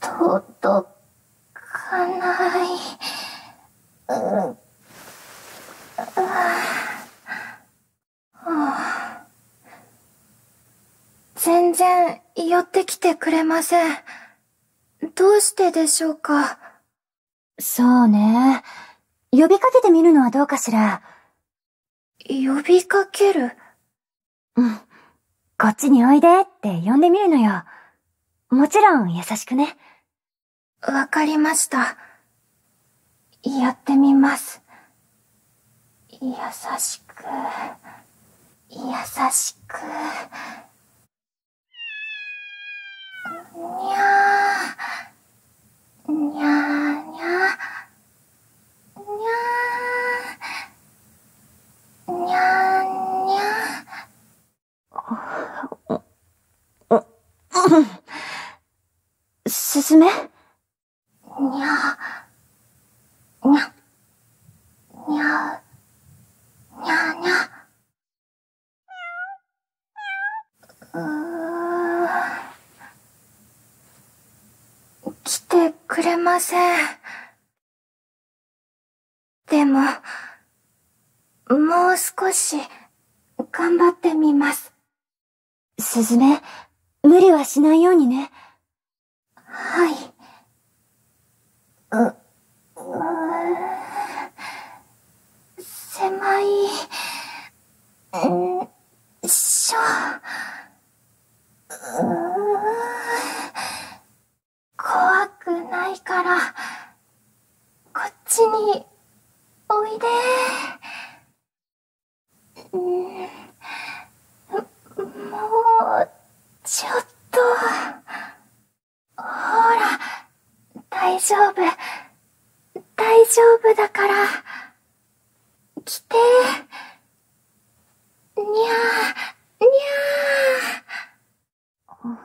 届かない。全然寄ってきてくれません。どうしてでしょうか？そうね。呼びかけてみるのはどうかしら。呼びかける？うん。こっちにおいでって呼んでみるのよ。もちろん優しくね。わかりました。やってみます。優しく、優しく。にゃー、にゃーにゃー、にゃー、にゃーにゃすすめー、にゃー、にゃ、にゃー、にゃにゃー。うー来てくれません。でも、もう少し、頑張ってみます。すずめ、無理はしないようにね。はい。う、うー狭い、んしょ。うー怖くないから、こっちに、おいで。うんもう、ちょっと。ほら、大丈夫。大丈夫だから。来て。にゃー、にゃ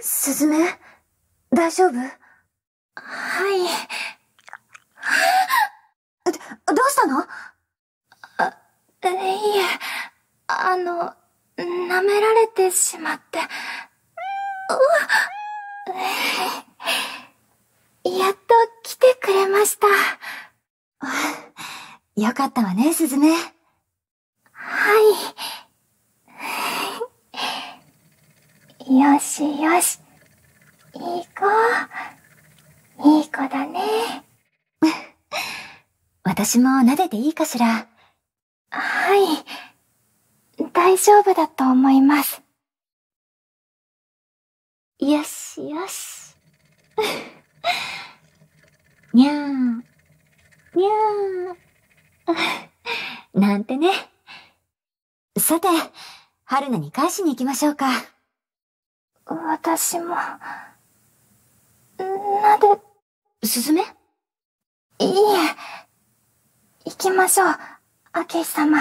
すずめ、大丈夫？ー。はい。どうしたの？えいえ、あの、舐められてしまって。うわやっよかったわね、すずめ。はい。よしよし。いい子。いい子だね。私も撫でていいかしら。はい。大丈夫だと思います。よしよし。にゃー。にゃー。なんてね。さて、春菜に返しに行きましょうか。私も、なで、すずめ？いいえ。行きましょう、明石様。